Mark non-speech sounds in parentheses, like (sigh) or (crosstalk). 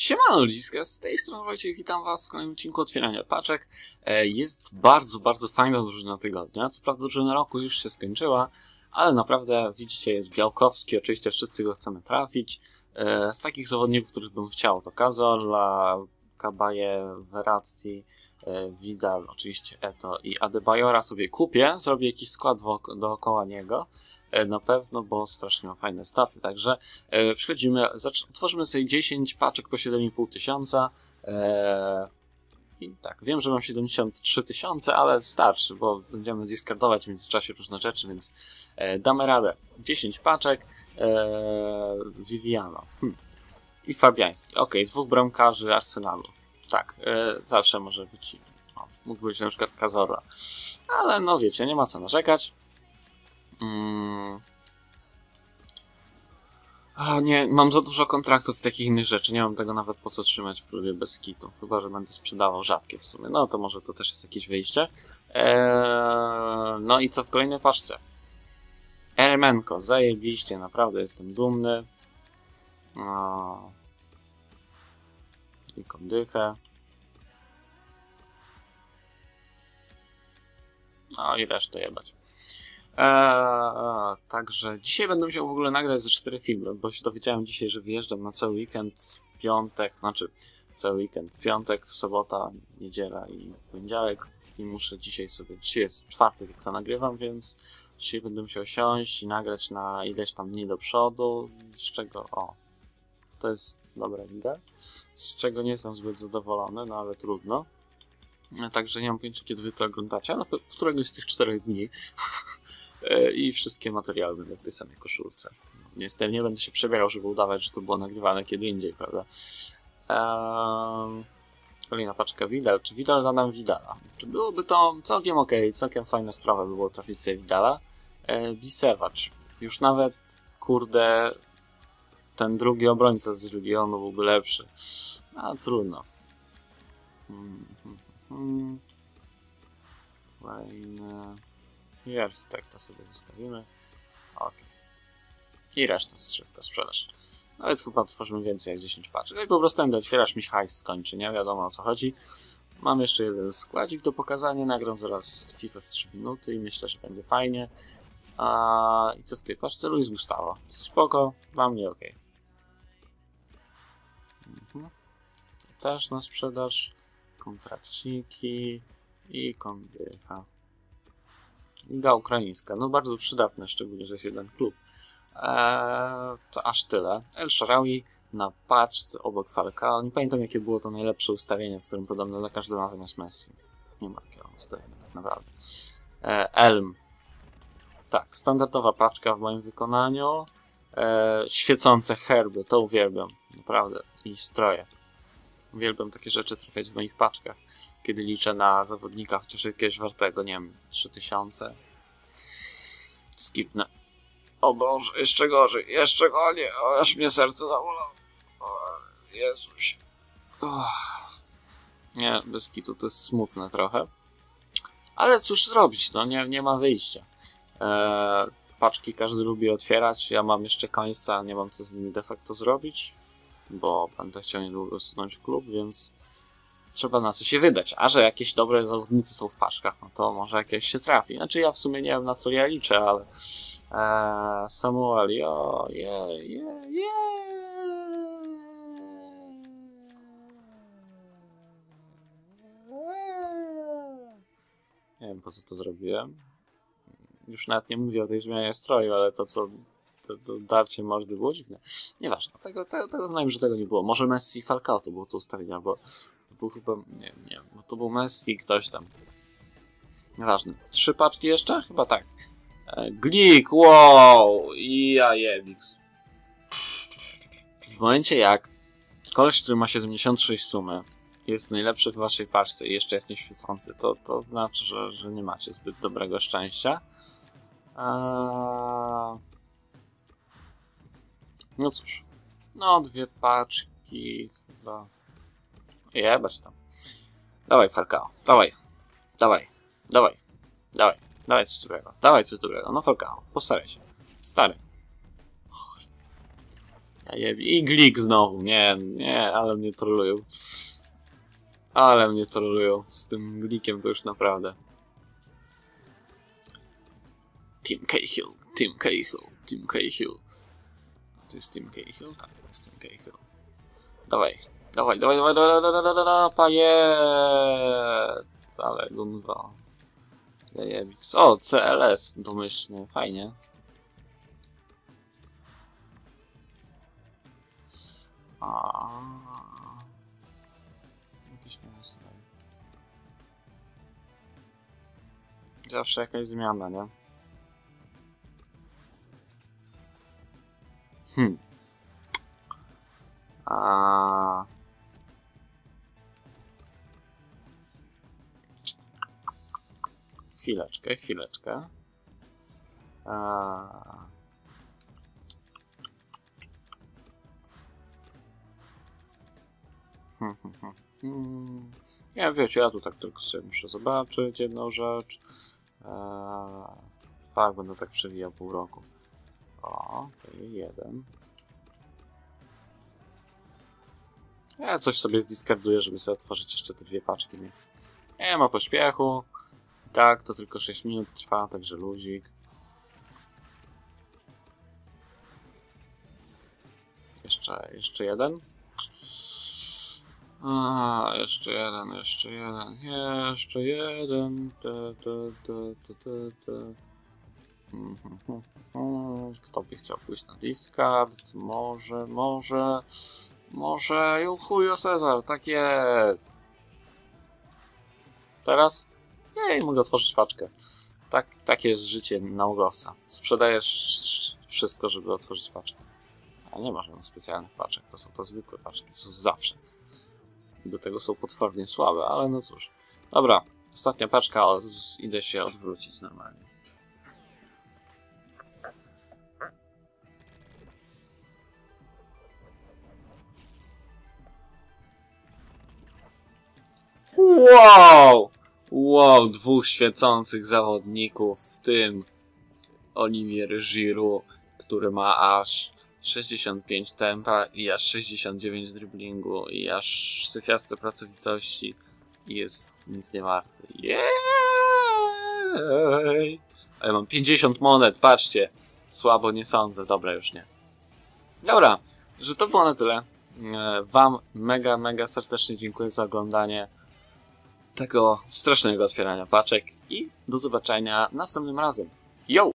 Siemano ludziska, z tej strony Wojciech, witam was w kolejnym odcinku otwierania paczek. E, Jest bardzo, bardzo fajna drużyna tygodnia. Co prawda drużyna roku już się skończyła, ale naprawdę widzicie jest Białkowski, oczywiście wszyscy go chcemy trafić. E, Z takich zawodników, których bym chciał to Kazola, Kabaje, Verratti, e, Vidal, oczywiście Eto i Adebayora sobie kupię, zrobię jakiś skład dookoła niego. E, Na pewno, bo strasznie ma fajne staty, także e, przechodzimy, zacz- otworzymy sobie 10 paczek po 7,5 tysiąca. E, I tak, wiem, że mam 73 tysiące, ale starszy, bo będziemy discardować w międzyczasie różne rzeczy, więc e, damy radę. 10 paczek, e, Viviano hm. i Fabiański. Ok, dwóch bramkarzy Arsenalu. Tak, e, zawsze może być, o, mógł być na przykład Cazorla, ale no wiecie, nie ma co narzekać. Mm. A nie, mam za dużo kontraktów i takich innych rzeczy. Nie mam tego nawet po co trzymać w klubie bez kitu. Chyba, że będę sprzedawał rzadkie w sumie. No to może to też jest jakieś wyjście. Eee, no i co w kolejnej paczce? Eremenko, zajebiście, naprawdę jestem dumny. O. I kondychę. No i resztę jebać. Eee, także dzisiaj będę musiał w ogóle nagrać ze cztery filmy, bo się dowiedziałem dzisiaj, że wyjeżdżam na cały weekend, piątek, znaczy cały weekend, piątek, sobota, niedziela i poniedziałek i muszę dzisiaj sobie, dzisiaj jest czwartek jak to nagrywam, więc dzisiaj będę musiał siąść i nagrać na ileś tam dni do przodu, z czego, o, to jest dobra liga, z czego nie jestem zbyt zadowolony, no ale trudno. Także nie mam pojęcia, kiedy wy to oglądacie, ale któregoś z tych czterech dni (laughs) i wszystkie materiały będą w tej samej koszulce. Niestety nie będę się przebierał, żeby udawać, że to było nagrywane kiedy indziej, prawda? Ehm, kolejna paczka Widal. Czy Widal da nam Widala? Czy byłoby to całkiem ok, całkiem fajna sprawa by było trafić sobie Widala? E, Bisewacz. Już nawet, kurde, ten drugi obrońca z Legionu byłby lepszy. A trudno. Mm, mm, mm. Kolejne... I architekta sobie wystawimy. Ok. I resztę szybko sprzedaż. Nawet chyba tworzymy więcej jak 10 paczek. No i po prostu będę otwierasz mi hajs skończy, nie wiadomo o co chodzi. Mam jeszcze jeden składzik do pokazania. Nagram zaraz FIFA w 3 minuty i myślę, że będzie fajnie. A, I co w tej paczce? Luis Gustavo. Spoko, dla mnie ok. Mhm. Też na sprzedaż. Kontrakciki i kondycha. Liga Ukraińska, no bardzo przydatne, szczególnie, że jest jeden klub. Eee, to aż tyle. El Sharawi na paczce obok Falcao. Nie pamiętam, jakie było to najlepsze ustawienie, w którym podobno każdym razem jest Messi. Nie ma takiego ustawienia, tak naprawdę. Eee, Elm. Tak, standardowa paczka w moim wykonaniu. Eee, świecące herby, to uwielbiam, naprawdę. I stroje. Uwielbiam takie rzeczy trafiać w moich paczkach kiedy liczę na zawodnika chociaż jakiegoś wartego, nie wiem, 3000. Skipnę. O Boże, jeszcze gorzej, jeszcze gorzej, o, aż mnie serce zabolało. Oh. Nie, bez kitu, to jest smutne trochę. Ale cóż zrobić, no nie, nie ma wyjścia. Eee, paczki każdy lubi otwierać, ja mam jeszcze końca, nie mam co z nimi de facto zrobić, bo będę chciał niedługo usunąć klub, więc trzeba na co się wydać. A że jakieś dobre zawodnicy są w paczkach, no to może jakieś się trafi. Znaczy ja w sumie nie wiem na co ja liczę, ale eee, Samuel, je, je, je. Nie wiem po co to zrobiłem. Już nawet nie mówię o tej zmianie stroju, ale to co to, to darcie mordy było dziwne. Nieważne, tego, tego, tego znajmy, że tego nie było. Może Messi i Falcao to było to ustawienie, albo to był chyba, nie nie bo to był Messi ktoś tam. Nieważne. Trzy paczki jeszcze? Chyba tak. E, Glik, wow! I Ajewix. W momencie jak koleś, który ma 76 sumy, jest najlepszy w waszej paczce i jeszcze jest nieświecący, to, to znaczy, że, że nie macie zbyt dobrego szczęścia. Eee... No cóż. No, dwie paczki chyba. Jebać tam. Dawaj, Falcao. Dawaj. Dawaj. Dawaj. Dawaj. Dawaj coś dobrego. Dawaj coś dobrego. No Falcao. Postaraj się. Stary. Ja jeb... I glik znowu. Nie, nie, ale mnie trolują. Ale mnie trolują. Z tym glikiem to już naprawdę. Team Cahill, Team Cahill, Team Cahill. To jest Team Cahill? Tak, to jest Team Cahill. Dawaj, dawaj, dawaj, dawaj, dawaj, dawaj, dawaj, dawaj, pajet! Ale gunwa. Jajebix. O, CLS, domyślnie, fajnie. A. Jakieś. Zawsze jakaś zmiana, nie? Hmm. A. Chwileczkę, chwileczkę. A. Hmm, hmm, hmm. Hmm. Ja wiecie, ja tu tak tylko sobie muszę zobaczyć jedną rzecz. Eee, tak, będę tak przewijał pół roku. O, jeden. Ja coś sobie zdiskarduję, żeby sobie otworzyć jeszcze te dwie paczki. Nie, nie ma pośpiechu. Tak, to tylko 6 minut trwa, także luzik. Jeszcze, jeszcze jeden. A, jeszcze jeden, jeszcze jeden, jeszcze jeden. Te, te, te, te, te, te. Mhm, mhm. Kto by chciał pójść na Discard? Może, może, może Julio Cezar, tak jest. Teraz? Jej, mogę otworzyć paczkę. Tak, takie jest życie nałogowca. Sprzedajesz wszystko, żeby otworzyć paczkę. A nie ma żadnych specjalnych paczek, to są to zwykłe paczki, są zawsze. Do tego są potwornie słabe, ale no cóż. Dobra, ostatnia paczka, ale idę się odwrócić normalnie. Wow! Wow, dwóch świecących zawodników, w tym Olivier Giroud, który ma aż 65 tempa i aż 69 driblingu i aż syfiaste pracowitości i jest nic nie warty. Jej! Ale mam 50 monet, patrzcie. Słabo nie sądzę, dobra już nie. Dobra, że to było na tyle. E, Wam mega, mega serdecznie dziękuję za oglądanie tego strasznego otwierania paczek i do zobaczenia następnym razem. Yo!